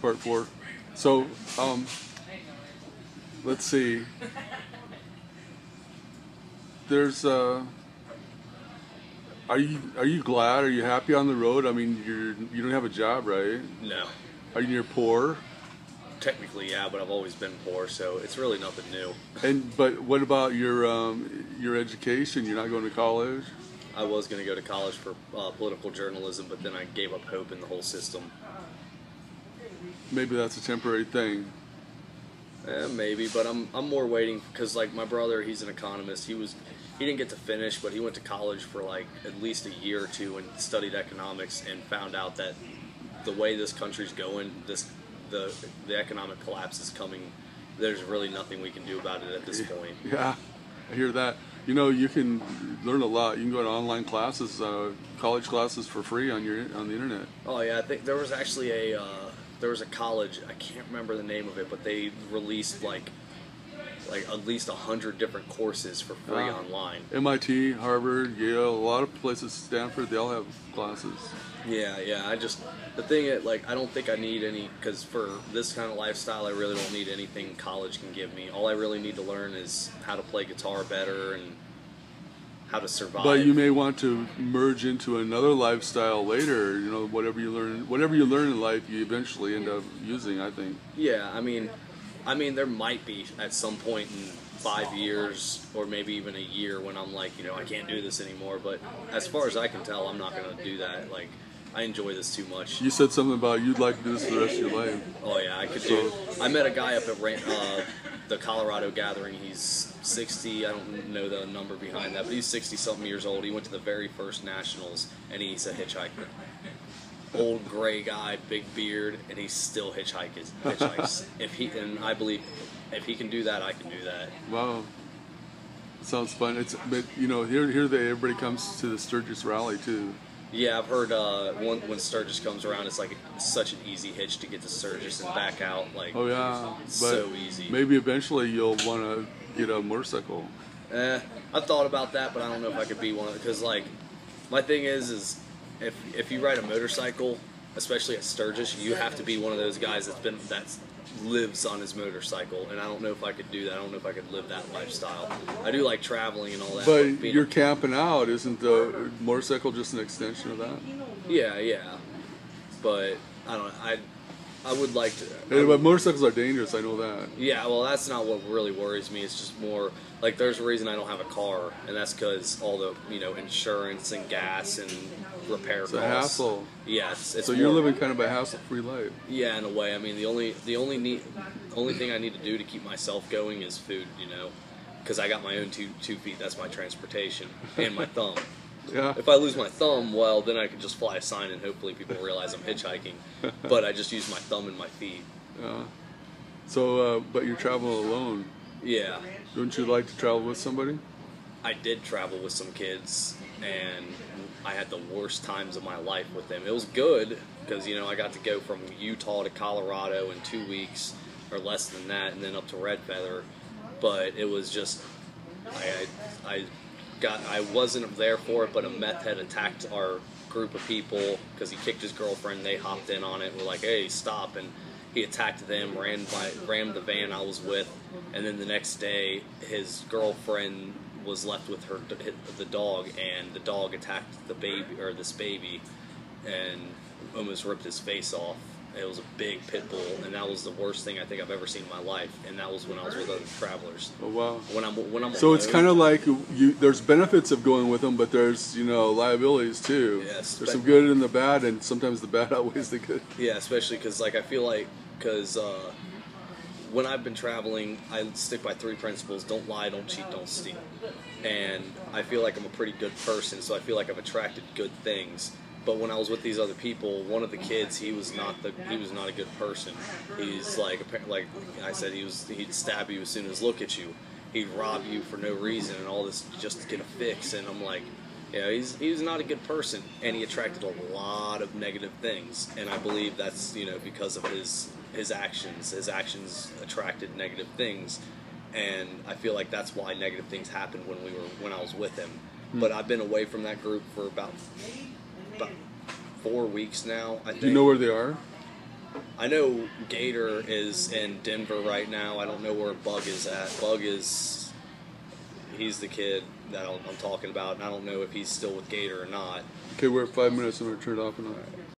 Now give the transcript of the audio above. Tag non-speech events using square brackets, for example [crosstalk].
part four. So, um, let's see. There's uh, are you are you glad? Are you happy on the road? I mean, you're you don't have a job, right? No. Are you near poor? Technically, yeah, but I've always been poor, so it's really nothing new. And but what about your um, your education? You're not going to college. I was going to go to college for uh, political journalism, but then I gave up hope in the whole system. Maybe that's a temporary thing. Eh, maybe, but I'm I'm more waiting because like my brother, he's an economist. He was he didn't get to finish, but he went to college for like at least a year or two and studied economics and found out that the way this country's going, this the the economic collapse is coming. There's really nothing we can do about it at this [laughs] point. Yeah, I hear that. You know, you can learn a lot. You can go to online classes, uh, college classes for free on your on the internet. Oh yeah, I think there was actually a uh, there was a college. I can't remember the name of it, but they released like like at least a hundred different courses for free Wow. online. MIT, Harvard, Yale, a lot of places, Stanford, they all have classes. Yeah, yeah. I just the thing is, like, I don't think I need any because for this kind of lifestyle, I really don't need anything college can give me. All I really need to learn is how to play guitar better and how to survive. But you may want to merge into another lifestyle later. You know, whatever you learn, whatever you learn in life, you eventually end up using. I think. Yeah, I mean, I mean, there might be at some point in five years or maybe even a year when I'm like, you know, I can't do this anymore. But as far as I can tell, I'm not going to do that. Like, I enjoy this too much. You said something about you'd like to do this for the rest of your life. Oh yeah, I could do. I met a guy up at Ran- uh, the Colorado Gathering. He's 60. I don't know the number behind that, but he's 60 something years old. He went to the very first nationals, and he's a hitchhiker. Old gray guy, big beard, and he still hitchhikes. Hitchhikes. [laughs] if he and I believe, if he can do that, I can do that. Wow. Sounds fun. It's but you know here here they everybody comes to the Sturgis rally too. Yeah, I've heard uh, when, when Sturgis comes around, it's like such an easy hitch to get to Sturgis and back out. Like, Oh yeah, but So easy. Maybe eventually you'll want to get a motorcycle. Eh, I've thought about that, but I don't know if I could be one because like my thing is is if if you ride a motorcycle, especially at Sturgis, you have to be one of those guys that's been that's lives on his motorcycle, and I don't know if I could do that. I don't know if I could live that lifestyle. I do like traveling and all that. But you're camping out, isn't the motorcycle just an extension of that? yeah, yeah, but I don't. I I would like to. Hey, but motorcycles are dangerous. I know that. Yeah, well, that's not what really worries me. It's just more like there's a reason I don't have a car, and that's because all the you know insurance and gas and repair It's a costs. hassle. Yeah, it's, it's So you're more- living kind of a hassle-free life. Yeah, in a way. I mean, the only the only need, only thing I need to do to keep myself going is food. You know, because I got my own two two feet. That's my transportation and my thumb. [laughs] Yeah. If I lose my thumb, well, then I can just fly a sign and hopefully people realize I'm hitchhiking. [laughs] but I just use my thumb and my feet. Yeah. So, uh, but you're traveling alone. Yeah. Don't you like to travel with somebody? I did travel with some kids, and I had the worst times of my life with them. It was good because you know I got to go from Utah to Colorado in two weeks or less than that, and then up to Red Feather. But it was just I I, I got I wasn't there for it, but a meth had attacked our group of people because he kicked his girlfriend. They hopped in on it. We're like, hey, stop! And he attacked them, ran by, rammed the van I was with, and then the next day, his girlfriend was left with her the dog, and the dog attacked the baby or this baby, and almost ripped his face off. It was a big pit bull, and that was the worst thing I think I've ever seen in my life. And that was when I was with other travelers. Oh wow. When I'm when I'm So it's kind of like you. There's benefits of going with them, but there's you know liabilities too. Yes, There's some good and the bad, and sometimes the bad [laughs] outweighs the good. Yeah, especially because like I feel like because uh, when I've been traveling, I stick by three principles: don't lie, don't cheat, don't steal. And I feel like I'm a pretty good person, so I feel like I've attracted good things. But when I was with these other people, one of the kids, he was not the he was not a good person. He's like like I said, he was he'd stab you as soon as look at you. He'd rob you for no reason and all this just to get a fix. And I'm like, yeah, he's he's not a good person, and he attracted a lot of negative things. And I believe that's you know because of his his actions. His actions attracted negative things, and I feel like that's why negative things happened when we were when I was with him. Hmm. But I've been away from that group for about about four weeks now. I think. Do you know where they are? I know Gator is in Denver right now. I don't know where Bug is at. Bug is he's the kid that I'm I'm talking about, and I don't know if he's still with Gator or not. Okay, we're at five minutes. I'm gonna turn it off and on.